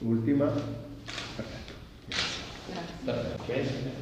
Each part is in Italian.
Ultima. Perfetto. Grazie.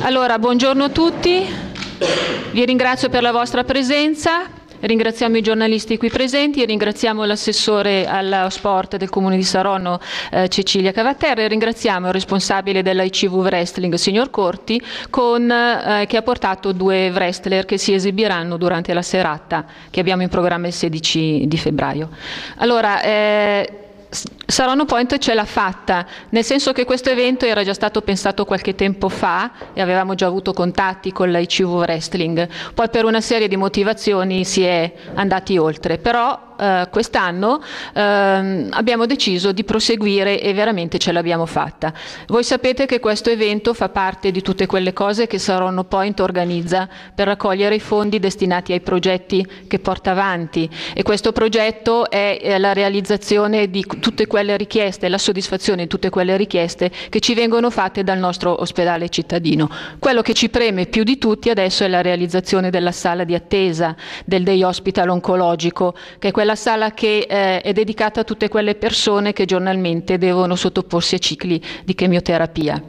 Allora, buongiorno a tutti, vi ringrazio per la vostra presenza. Ringraziamo i giornalisti qui presenti ringraziamo l'assessore allo sport del Comune di Saronno eh, Cecilia Cavaterra e ringraziamo il responsabile dell'ICV Wrestling, signor Corti, con, eh, che ha portato due wrestler che si esibiranno durante la serata che abbiamo in programma il 16 di febbraio. Allora, eh, Saronno Point ce l'ha fatta, nel senso che questo evento era già stato pensato qualche tempo fa e avevamo già avuto contatti con l'ICV Wrestling, poi per una serie di motivazioni si è andati oltre, però eh, quest'anno eh, abbiamo deciso di proseguire e veramente ce l'abbiamo fatta. Voi sapete che questo evento fa parte di tutte quelle cose che Saronno Point organizza per raccogliere i fondi destinati ai progetti che porta avanti e questo progetto è la realizzazione di tutte quelle richieste, la soddisfazione di tutte quelle richieste che ci vengono fatte dal nostro ospedale cittadino. Quello che ci preme più di tutti adesso è la realizzazione della sala di attesa del Day Hospital oncologico, che è quella la sala che eh, è dedicata a tutte quelle persone che giornalmente devono sottoporsi a cicli di chemioterapia.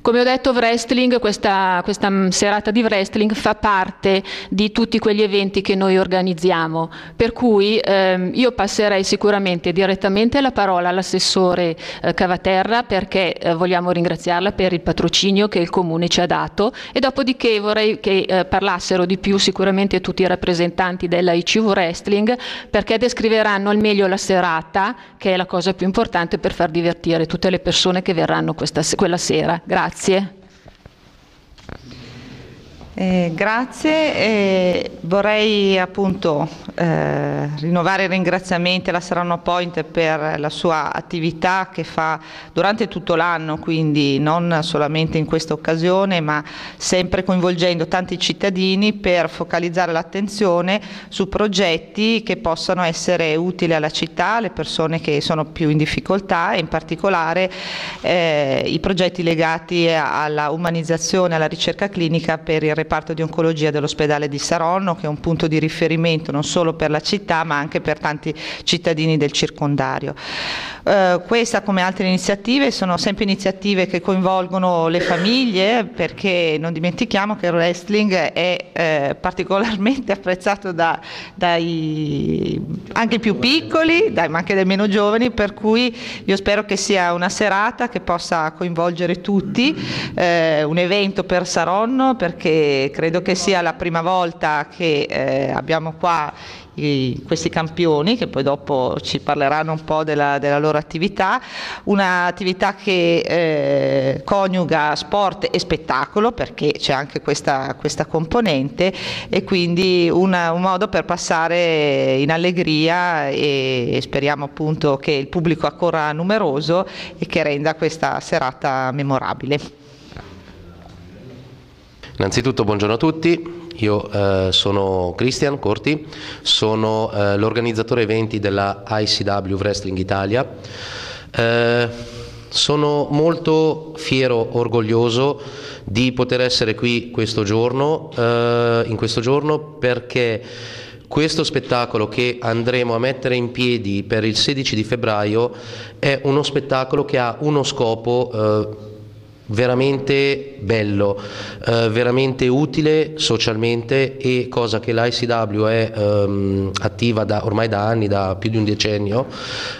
Come ho detto, wrestling, questa, questa serata di wrestling fa parte di tutti quegli eventi che noi organizziamo, per cui ehm, io passerei sicuramente direttamente la parola all'assessore eh, Cavaterra perché eh, vogliamo ringraziarla per il patrocinio che il Comune ci ha dato e dopodiché vorrei che eh, parlassero di più sicuramente tutti i rappresentanti della ICV Wrestling perché descriveranno al meglio la serata, che è la cosa più importante per far divertire tutte le persone che verranno questa, quella sera. Grazie. Eh, grazie, eh, vorrei appunto eh, rinnovare i ringraziamenti alla Serrano Point per la sua attività che fa durante tutto l'anno, quindi non solamente in questa occasione, ma sempre coinvolgendo tanti cittadini per focalizzare l'attenzione su progetti che possano essere utili alla città, alle persone che sono più in difficoltà e in particolare eh, i progetti legati alla umanizzazione, alla ricerca clinica per il reparto di oncologia dell'ospedale di Saronno che è un punto di riferimento non solo per la città ma anche per tanti cittadini del circondario. Eh, questa come altre iniziative sono sempre iniziative che coinvolgono le famiglie perché non dimentichiamo che il wrestling è eh, particolarmente apprezzato da, dai anche più piccoli dai, ma anche dai meno giovani per cui io spero che sia una serata che possa coinvolgere tutti, eh, un evento per Saronno perché credo che sia la prima volta che eh, abbiamo qua i, questi campioni che poi dopo ci parleranno un po' della, della loro attività, un'attività che eh, coniuga sport e spettacolo perché c'è anche questa, questa componente e quindi una, un modo per passare in allegria e speriamo appunto che il pubblico accorra numeroso e che renda questa serata memorabile. Innanzitutto buongiorno a tutti, io eh, sono Cristian Corti, sono eh, l'organizzatore eventi della ICW Wrestling Italia. Eh, sono molto fiero, orgoglioso di poter essere qui questo giorno, eh, in questo giorno perché questo spettacolo che andremo a mettere in piedi per il 16 di febbraio è uno spettacolo che ha uno scopo eh, veramente bello, eh, veramente utile socialmente e cosa che l'ICW è ehm, attiva da, ormai da anni, da più di un decennio,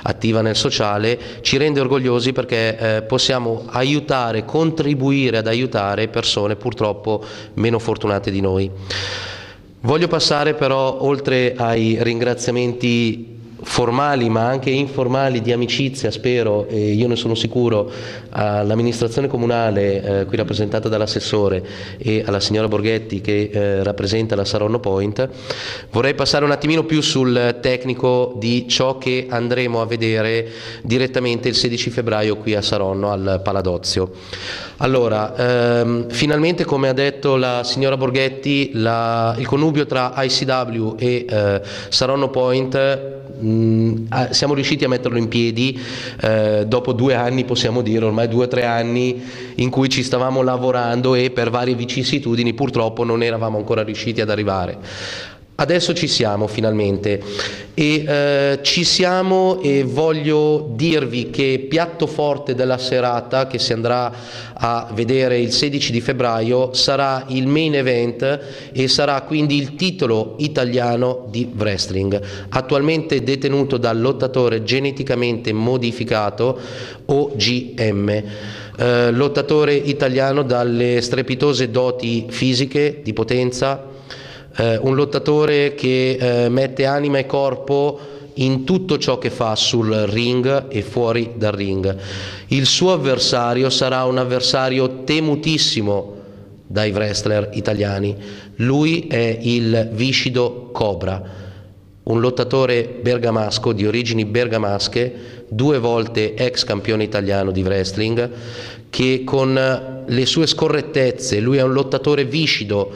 attiva nel sociale, ci rende orgogliosi perché eh, possiamo aiutare, contribuire ad aiutare persone purtroppo meno fortunate di noi. Voglio passare però, oltre ai ringraziamenti formali ma anche informali di amicizia, spero, e io ne sono sicuro, all'amministrazione comunale eh, qui rappresentata dall'assessore e alla signora Borghetti che eh, rappresenta la Saronno Point, vorrei passare un attimino più sul tecnico di ciò che andremo a vedere direttamente il 16 febbraio qui a Saronno al Paladozio. Allora, ehm, finalmente come ha detto la signora Borghetti, la, il connubio tra ICW e eh, Saronno Point mh, mm, siamo riusciti a metterlo in piedi eh, dopo due anni, possiamo dire, ormai due o tre anni in cui ci stavamo lavorando e per varie vicissitudini purtroppo non eravamo ancora riusciti ad arrivare. Adesso ci siamo finalmente e eh, ci siamo e voglio dirvi che piatto forte della serata che si andrà a vedere il 16 di febbraio sarà il main event e sarà quindi il titolo italiano di wrestling, attualmente detenuto dal lottatore geneticamente modificato OGM. Eh, lottatore italiano dalle strepitose doti fisiche, di potenza, eh, un lottatore che eh, mette anima e corpo in tutto ciò che fa sul ring e fuori dal ring. Il suo avversario sarà un avversario temutissimo dai wrestler italiani. Lui è il Viscido Cobra, un lottatore bergamasco di origini bergamasche, due volte ex campione italiano di wrestling, che con le sue scorrettezze, lui è un lottatore viscido,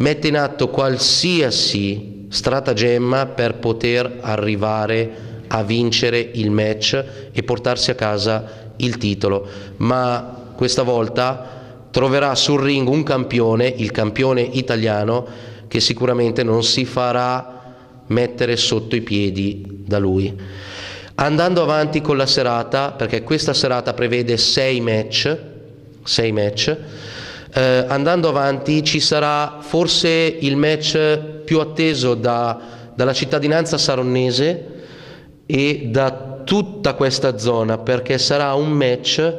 mette in atto qualsiasi stratagemma per poter arrivare a vincere il match e portarsi a casa il titolo, ma questa volta troverà sul ring un campione, il campione italiano, che sicuramente non si farà mettere sotto i piedi da lui. Andando avanti con la serata, perché questa serata prevede sei match, sei match eh, andando avanti ci sarà forse il match più atteso da, dalla cittadinanza saronnese e da tutta questa zona perché sarà un match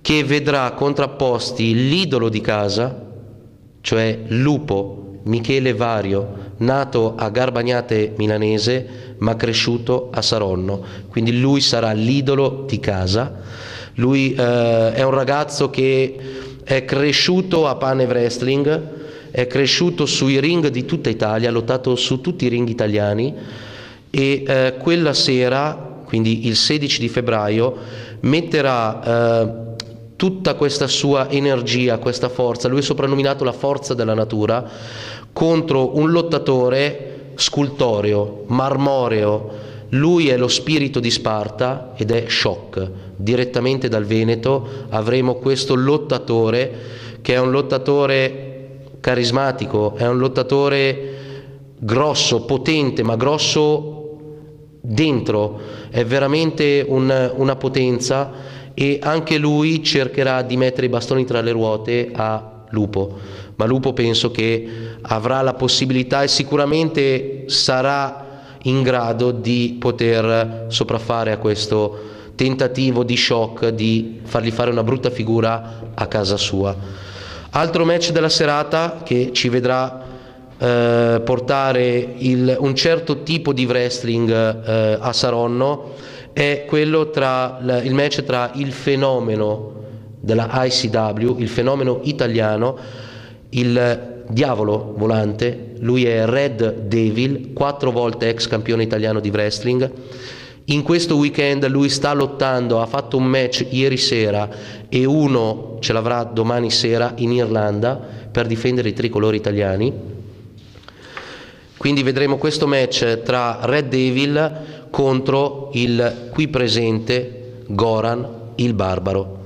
che vedrà contrapposti l'idolo di casa, cioè Lupo Michele Vario, nato a Garbagnate milanese ma cresciuto a Saronno, quindi lui sarà l'idolo di casa. Lui eh, è un ragazzo che è cresciuto a pane wrestling, è cresciuto sui ring di tutta Italia, ha lottato su tutti i ring italiani e eh, quella sera, quindi il 16 di febbraio, metterà eh, tutta questa sua energia, questa forza, lui è soprannominato la forza della natura, contro un lottatore scultoreo, marmoreo, lui è lo spirito di Sparta ed è Shock. Direttamente dal Veneto avremo questo lottatore che è un lottatore carismatico, è un lottatore grosso, potente, ma grosso dentro, è veramente un, una potenza e anche lui cercherà di mettere i bastoni tra le ruote a Lupo, ma Lupo penso che avrà la possibilità e sicuramente sarà in grado di poter sopraffare a questo tentativo di shock di fargli fare una brutta figura a casa sua. Altro match della serata che ci vedrà eh, portare il, un certo tipo di wrestling eh, a Saronno è quello tra il match tra il fenomeno della ICW, il fenomeno italiano, il diavolo volante, lui è Red Devil, quattro volte ex campione italiano di wrestling. In questo weekend lui sta lottando, ha fatto un match ieri sera e uno ce l'avrà domani sera in Irlanda per difendere i tricolori italiani. Quindi vedremo questo match tra Red Devil contro il qui presente Goran il Barbaro.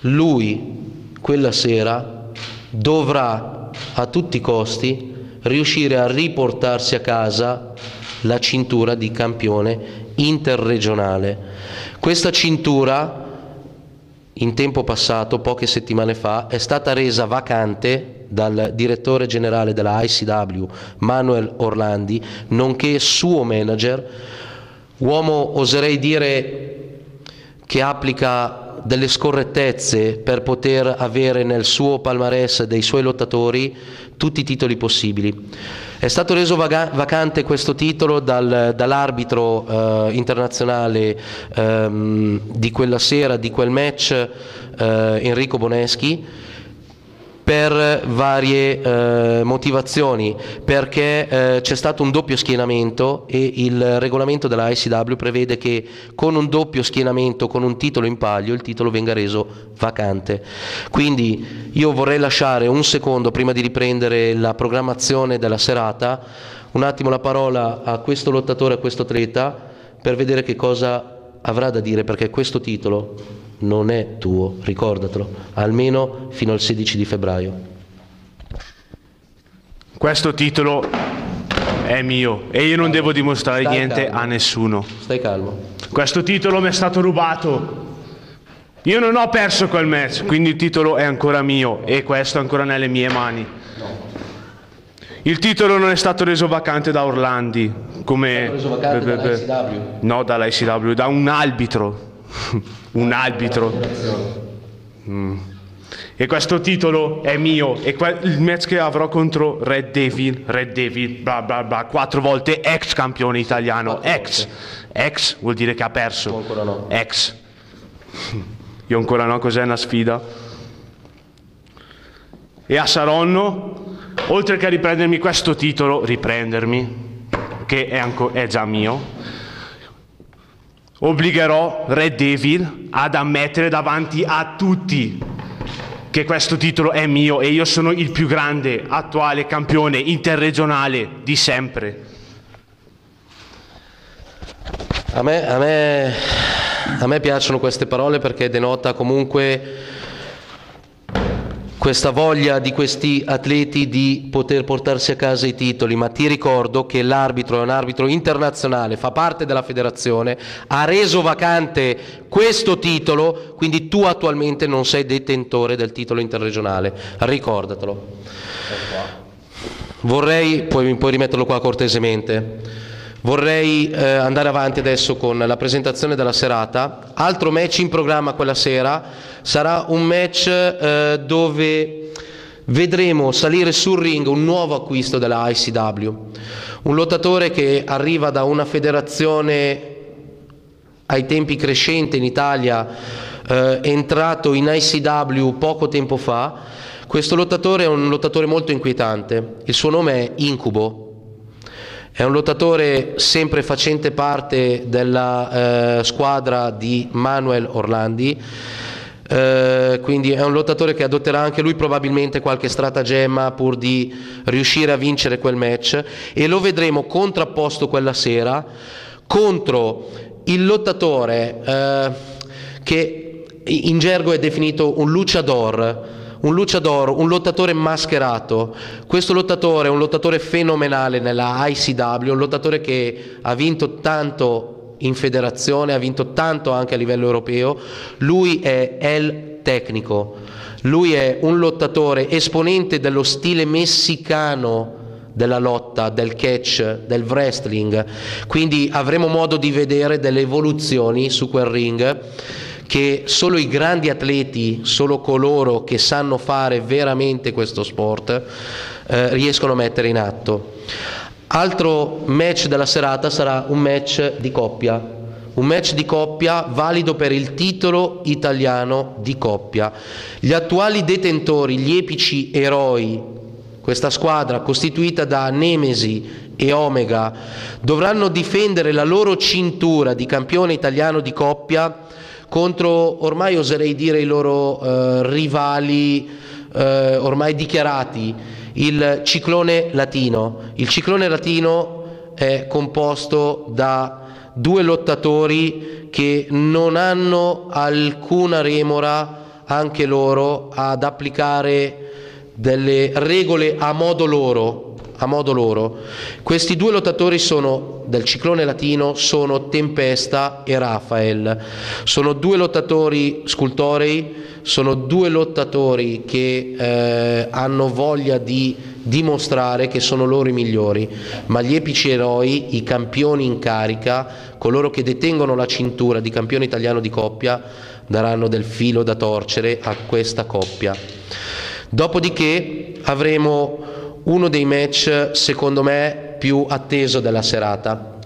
Lui quella sera dovrà a tutti i costi riuscire a riportarsi a casa la cintura di campione interregionale. Questa cintura in tempo passato, poche settimane fa, è stata resa vacante dal direttore generale della ICW Manuel Orlandi, nonché suo manager, uomo oserei dire che applica delle scorrettezze per poter avere nel suo palmarès dei suoi lottatori tutti i titoli possibili. È stato reso vacante questo titolo dal, dall'arbitro eh, internazionale ehm, di quella sera, di quel match, eh, Enrico Boneschi, per varie eh, motivazioni, perché eh, c'è stato un doppio schienamento e il regolamento della ICW prevede che con un doppio schienamento, con un titolo in palio, il titolo venga reso vacante. Quindi io vorrei lasciare un secondo prima di riprendere la programmazione della serata, un attimo la parola a questo lottatore, a questo atleta, per vedere che cosa avrà da dire, perché questo titolo non è tuo, ricordatelo, almeno fino al 16 di febbraio. questo titolo è mio e io non devo dimostrare Stai niente calmo. a nessuno. Stai calmo. Questo titolo mi è stato rubato. Io non ho perso quel match, quindi il titolo è ancora mio e questo è ancora nelle mie mani. Il titolo non è stato reso vacante da Orlandi, come... reso vacante Beh, beh, beh. dall'ICW? No, dall'ICW, da un arbitro. un arbitro. Mm. E questo titolo è mio e que- il match che avrò contro Red Devil, Red Devil, bla bla bla, quattro volte ex campione italiano, ex, ex vuol dire che ha perso, Tu ancora no. ex. Io ancora no, cos'è una sfida? E a Saronno, oltre che a riprendermi questo titolo, riprendermi, che è, anco- è già mio, obbligherò Red Devil ad ammettere davanti a tutti che questo titolo è mio e io sono il più grande attuale campione interregionale di sempre. A me, a me- a me piacciono queste parole perché denota comunque questa voglia di questi atleti di poter portarsi a casa i titoli, ma ti ricordo che l'arbitro è un arbitro internazionale, fa parte della federazione, ha reso vacante questo titolo, quindi tu attualmente non sei detentore del titolo interregionale, ricordatelo. Vorrei, poi puoi rimetterlo qua cortesemente. Vorrei eh, andare avanti adesso con la presentazione della serata. Altro match in programma quella sera sarà un match eh, dove vedremo salire sul ring un nuovo acquisto della ICW. Un lottatore che arriva da una federazione ai tempi crescente in Italia, eh, entrato in ICW poco tempo fa. Questo lottatore è un lottatore molto inquietante. Il suo nome è Incubo. È un lottatore sempre facente parte della eh, squadra di Manuel Orlandi. Eh, quindi è un lottatore che adotterà anche lui probabilmente qualche stratagemma pur di riuscire a vincere quel match e lo vedremo contrapposto quella sera contro il lottatore eh, che in gergo è definito un luchador un luchador, un lottatore mascherato. Questo lottatore è un lottatore fenomenale nella ICW, un lottatore che ha vinto tanto in federazione, ha vinto tanto anche a livello europeo. Lui è El Tecnico, lui è un lottatore esponente dello stile messicano della lotta, del catch, del wrestling. Quindi avremo modo di vedere delle evoluzioni su quel ring che solo i grandi atleti, solo coloro che sanno fare veramente questo sport eh, riescono a mettere in atto. Altro match della serata sarà un match di coppia, un match di coppia valido per il titolo italiano di coppia. Gli attuali detentori, gli epici eroi, questa squadra costituita da Nemesi e Omega, dovranno difendere la loro cintura di campione italiano di coppia contro ormai oserei dire i loro eh, rivali eh, ormai dichiarati, il ciclone latino. Il ciclone latino è composto da due lottatori che non hanno alcuna remora anche loro ad applicare delle regole a modo loro, a modo loro. Questi due lottatori sono del ciclone latino sono Tempesta e Rafael. Sono due lottatori scultorei, sono due lottatori che eh, hanno voglia di dimostrare che sono loro i migliori, ma gli epici eroi, i campioni in carica, coloro che detengono la cintura di campione italiano di coppia, daranno del filo da torcere a questa coppia. Dopodiché avremo uno dei match, secondo me, più atteso della serata.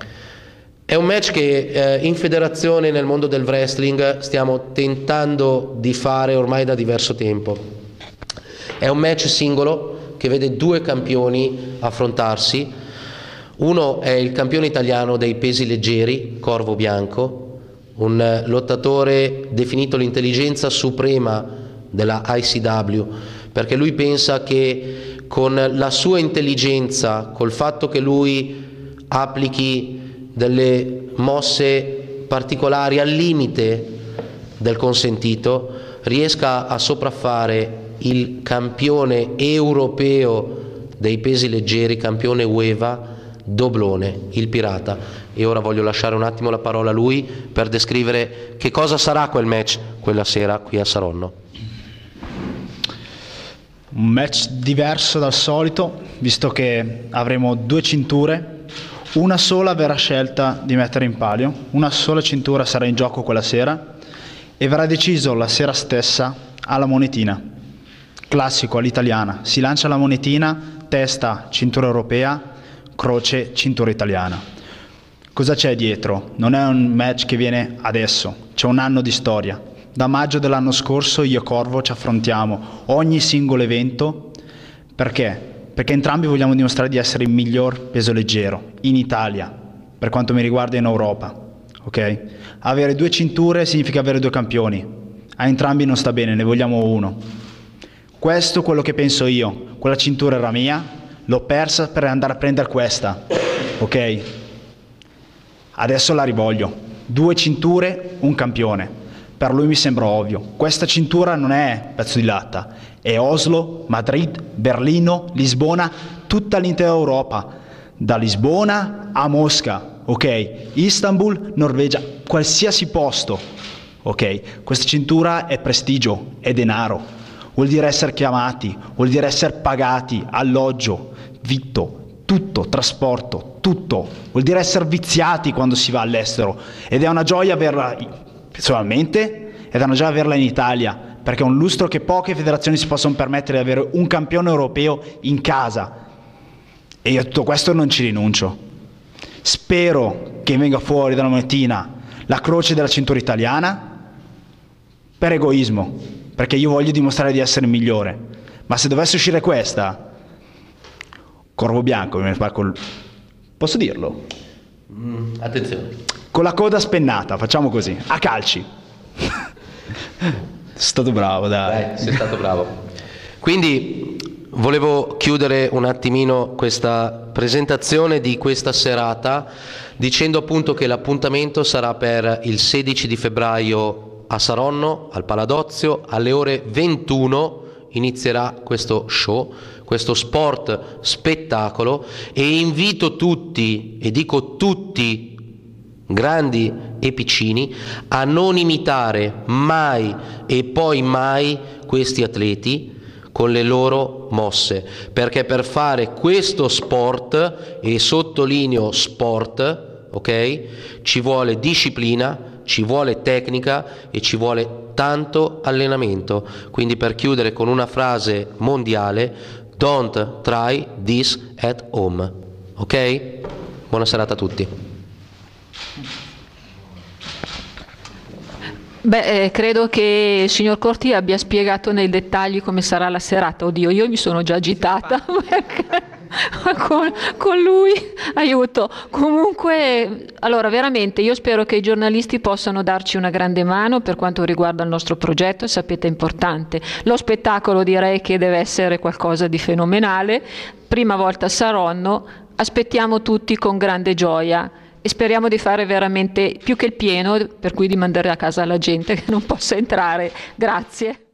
È un match che eh, in federazione nel mondo del wrestling stiamo tentando di fare ormai da diverso tempo. È un match singolo che vede due campioni affrontarsi. Uno è il campione italiano dei pesi leggeri, Corvo Bianco, un lottatore definito l'intelligenza suprema della ICW, perché lui pensa che con la sua intelligenza, col fatto che lui applichi delle mosse particolari al limite del consentito, riesca a sopraffare il campione europeo dei pesi leggeri, campione UEFA, Doblone, il pirata. E ora voglio lasciare un attimo la parola a lui per descrivere che cosa sarà quel match quella sera qui a Saronno. Un match diverso dal solito, visto che avremo due cinture, una sola verrà scelta di mettere in palio, una sola cintura sarà in gioco quella sera e verrà deciso la sera stessa alla monetina. Classico all'italiana, si lancia la monetina, testa cintura europea, croce cintura italiana. Cosa c'è dietro? Non è un match che viene adesso, c'è un anno di storia. Da maggio dell'anno scorso io e Corvo ci affrontiamo ogni singolo evento. Perché? Perché entrambi vogliamo dimostrare di essere il miglior peso leggero in Italia, per quanto mi riguarda in Europa. Ok? Avere due cinture significa avere due campioni. A entrambi non sta bene, ne vogliamo uno. Questo è quello che penso io. Quella cintura era mia, l'ho persa per andare a prendere questa. Ok? Adesso la rivoglio. Due cinture, un campione. Per lui mi sembra ovvio. Questa cintura non è pezzo di latta, è Oslo, Madrid, Berlino, Lisbona, tutta l'intera Europa. Da Lisbona a Mosca, ok? Istanbul, Norvegia, qualsiasi posto. Ok? Questa cintura è prestigio, è denaro. Vuol dire essere chiamati, vuol dire essere pagati, alloggio, vitto, tutto, trasporto, tutto. Vuol dire essere viziati quando si va all'estero. Ed è una gioia averla personalmente ed hanno già averla in Italia, perché è un lustro che poche federazioni si possono permettere di avere un campione europeo in casa. E io a tutto questo non ci rinuncio. Spero che venga fuori dalla monetina la croce della cintura italiana per egoismo, perché io voglio dimostrare di essere migliore. Ma se dovesse uscire questa, Corvo Bianco, posso dirlo? Mm, attenzione. Con la coda spennata, facciamo così, a calci. Sei stato bravo, dai. Dai, sei stato bravo. Quindi volevo chiudere un attimino questa presentazione di questa serata dicendo appunto che l'appuntamento sarà per il 16 di febbraio a Saronno, al Paladozio, alle ore 21 inizierà questo show, questo sport spettacolo e invito tutti, e dico tutti, grandi e piccini, a non imitare mai e poi mai questi atleti con le loro mosse, perché per fare questo sport, e sottolineo sport, ok, ci vuole disciplina, ci vuole tecnica e ci vuole tanto allenamento. Quindi per chiudere con una frase mondiale, don't try this at home. Ok? Buona serata a tutti. Beh, eh, credo che il signor Corti abbia spiegato nei dettagli come sarà la serata. Oddio, io mi sono già agitata con, con, lui, aiuto. Comunque, allora veramente io spero che i giornalisti possano darci una grande mano per quanto riguarda il nostro progetto, sapete è importante. Lo spettacolo direi che deve essere qualcosa di fenomenale. Prima volta a Saronno, aspettiamo tutti con grande gioia e speriamo di fare veramente più che il pieno, per cui di mandare a casa la gente che non possa entrare. Grazie.